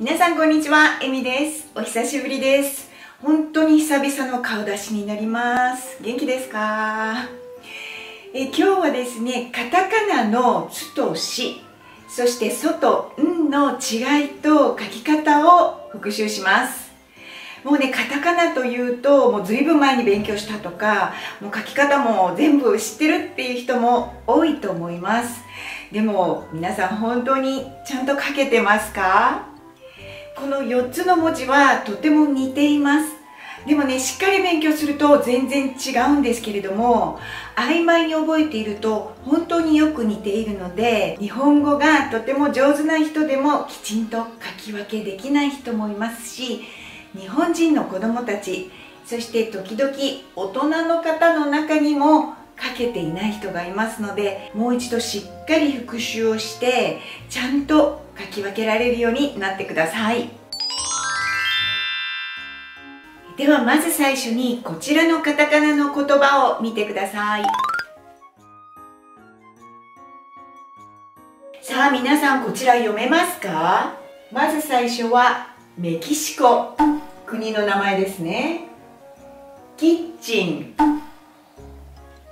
皆さんこんにちは、えみです。お久しぶりです。本当に久々の顔出しになります。元気ですか？え今日はですね、カタカナのつとし、そしてそとんの違いと書き方を復習します。もうね、カタカナというと、もう随分前に勉強したとか、もう書き方も全部知ってるっていう人も多いと思います。でも、皆さん本当にちゃんと書けてますか？この4つの文字はとても似ています。でもねしっかり勉強すると全然違うんですけれども曖昧に覚えていると本当によく似ているので日本語がとても上手な人でもきちんと書き分けできない人もいますし日本人の子供たちそして時々大人の方の中にも書けていない人がいますのでもう一度しっかり復習をしてちゃんと書き分けられるようになってください。ではまず最初にこちらのカタカナの言葉を見てください。さあ皆さんこちら読めますか？まず最初はメキシコ。国の名前ですね。キッチン。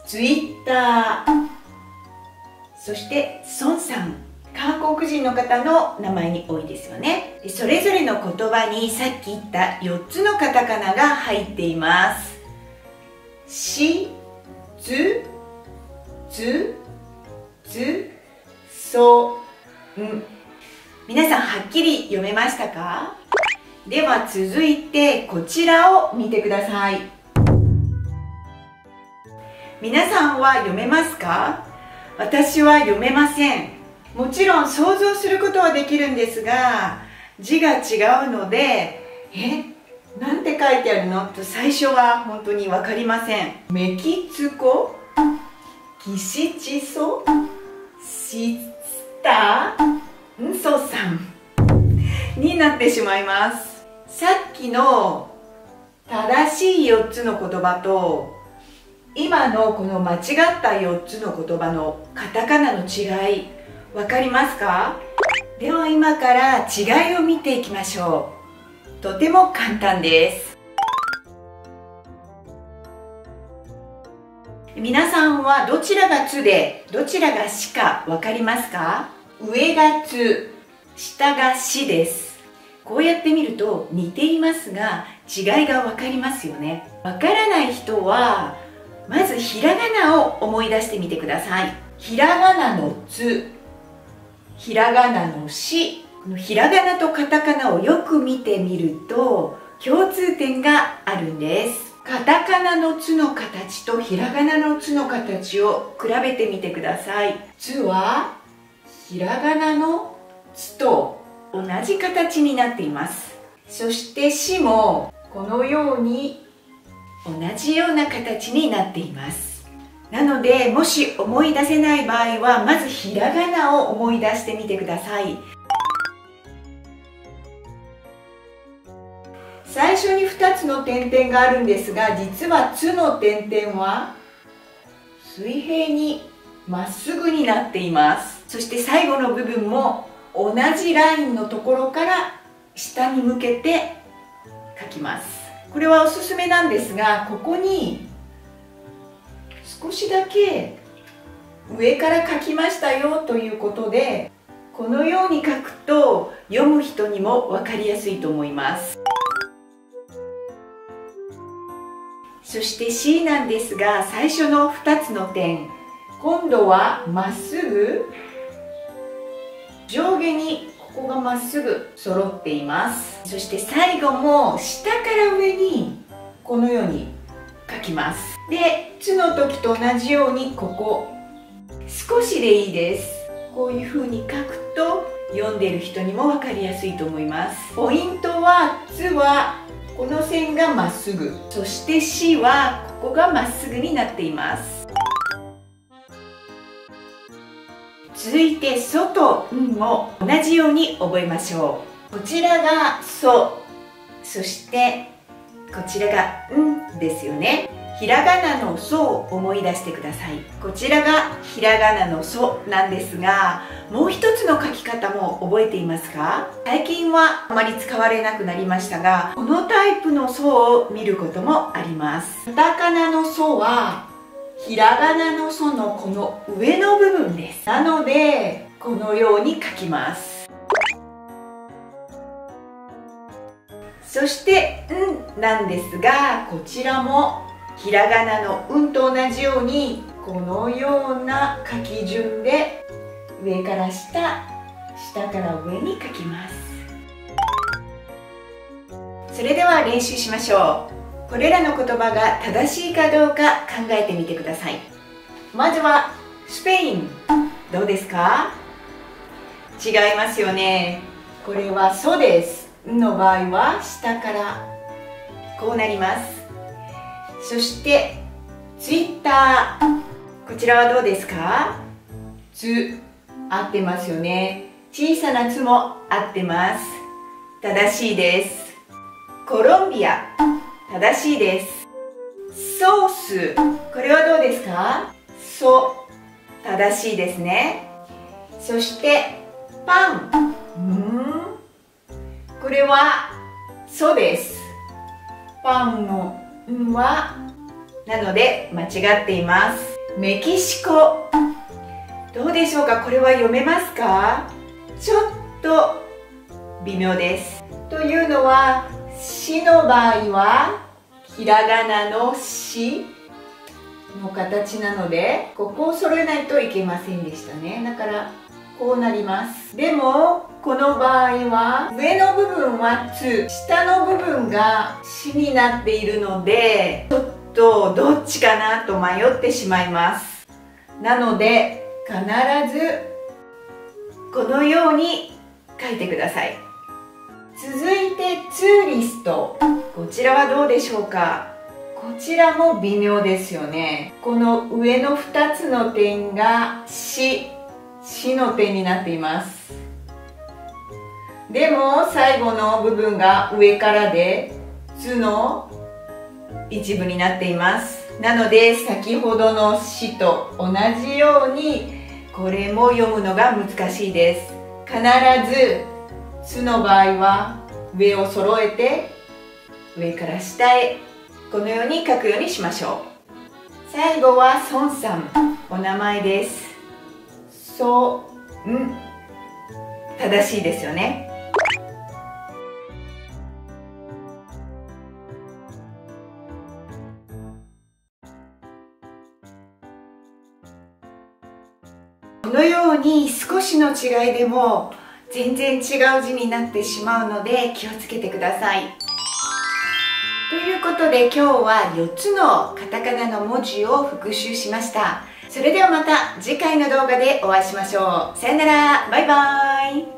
ツイッター。そして孫さん。韓国人の方の名前に多いですよね。それぞれの言葉にさっき言った4つのカタカナが入っています。しつつつそん。皆さんはっきり読めましたか？では続いてこちらを見てください。皆さんは読めますか？私は読めません。もちろん想像することはできるんですが字が違うのでえ？なんて書いてあるの？と最初は本当に分かりません。メキツコ？キシチソ？シスタ？ンソさん？になってしまいます。さっきの正しい4つの言葉と今のこの間違った4つの言葉のカタカナの違いわかりますか？では今から違いを見ていきましょう。とても簡単です。皆さんはどちらが「つ」でどちらが「し」か分かりますか？上が「つ」下が「し」です。こうやって見ると似ていますが違いが分かりますよね。分からない人はまずひらがなを思い出してみてください。ひらがなの「つ」ひらがなの「し」このひらがなとカタカナをよく見てみると共通点があるんです。カタカナの「つ」の形とひらがなの「つ」の形を比べてみてください「つ」はひらがなの「つ」と同じ形になっています。そして「し」もこのように同じような形になっています。なのでもし思い出せない場合はまずひらがなを思い出してみてください。最初に2つの点々があるんですが実は「つ」の点々は水平にまっすぐになっています。そして最後の部分も同じラインのところから下に向けて書きます。これはおすすめなんですがここに少しだけ上から書きましたよということでこのように書くと読む人にも分かりやすいと思います。そして C なんですが最初の2つの点。今度はまっすぐ。上下にここがまっすぐ揃っています。そして最後も下から上にこのように書きます。で「つ」の時と同じようにここ少しでいいです。こういう風に書くと読んでる人にも分かりやすいと思います。ポイントは「つ」はこの線がまっすぐ。そして「し」はここがまっすぐになっています。続いて「そ」と「ん」を同じように覚えましょう。こちらが「そ」そしてこちらが「ん」ですよね。ひらがなの「そ」を思い出してください。こちらがひらがなの「そ」なんですがもう一つの書き方も覚えていますか？最近はあまり使われなくなりましたがこのタイプの「そ」を見ることもあります。カタカナの「そ」はひらがなの「そ」のこの上の部分です。なのでこのように書きます。そして「ん」なんですがこちらもひらがなの「うん」と同じようにこのような書き順で上から下下から上に書きます。それでは練習しましょう。これらの言葉が正しいかどうか考えてみてください。まずはスペイン。どうですか？違いますよね。これは「そうです」の場合は下から。こうなります。そしてツイッター。こちらはどうですか？つ合ってますよね。小さなつも合ってます。正しいです。コロンビア。正しいです。ソース。これはどうですか？そ正しいですね。そしてパン。ん。これはそうです。パンのんはなので間違っています。メキシコ。どうでしょうか？これは読めますか？ちょっと微妙です。というのは「し」の場合はひらがなの「し」の形なのでここを揃えないといけませんでしたね。だからこうなります。でもこの場合は上の部分は「つ」下の部分が「し」になっているのでちょっとどっちかなと迷ってしまいます。なので必ずこのように書いてください。続いてツーリスト。こちらはどうでしょうか？こちらも微妙ですよね。この上の2つの点が「し」「し」の点になっています。でも最後の部分が上からで「つ」の一部になっています。なので先ほどの「し」と同じようにこれも読むのが難しいです。必ず「つ」の場合は上を揃えて上から下へ。このように書くようにしましょう。最後は孫さん。お名前です。そん正しいですよね。このように少しの違いでも全然違う字になってしまうので気をつけてください。ということで今日は4つのカタカナの文字を復習しました。それではまた次回の動画でお会いしましょう。さよなら。バイバーイ。